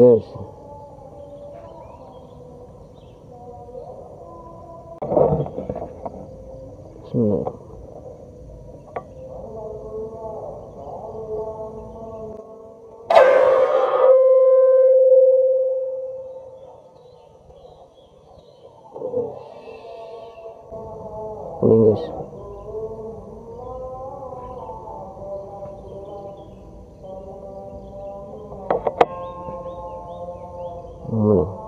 Guys. Bismillah. Ini guys. Lord.